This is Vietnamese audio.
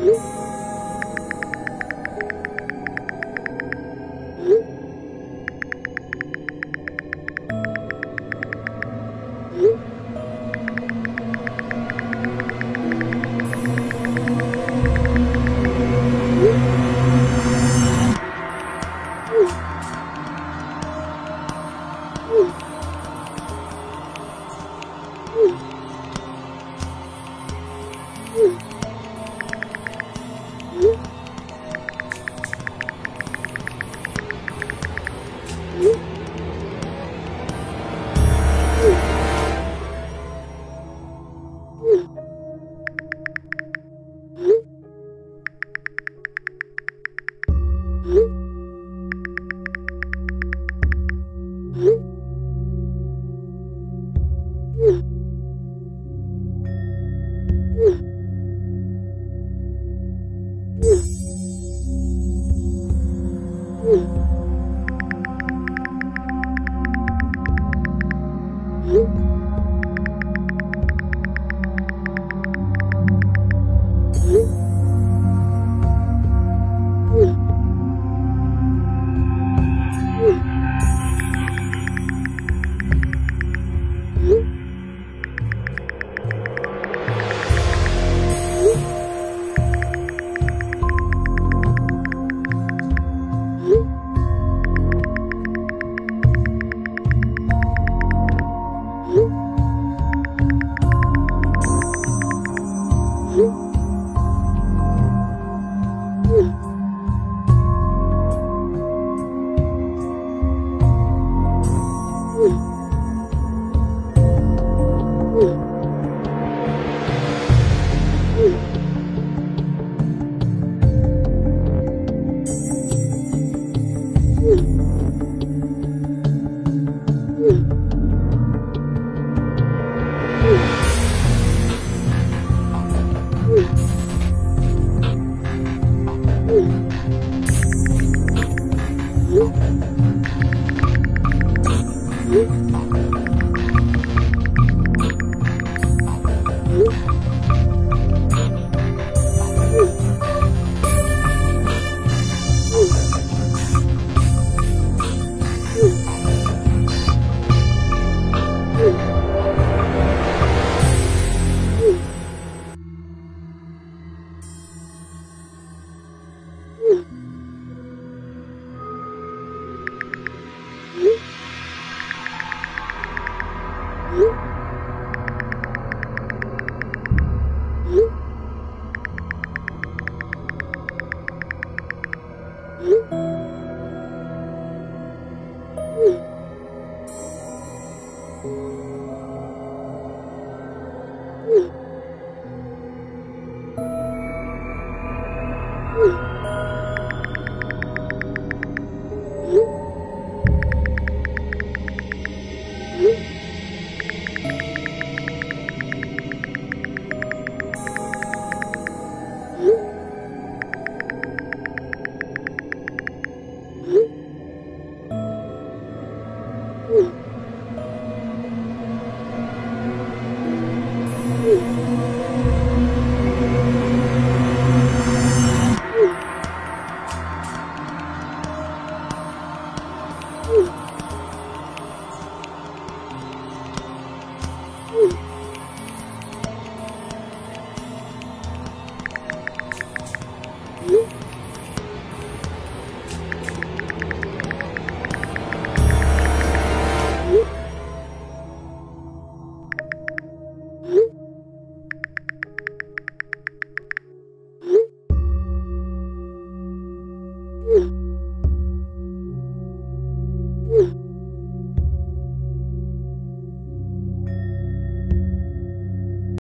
Ooh. you. Mm-hmm. Lord. Mm.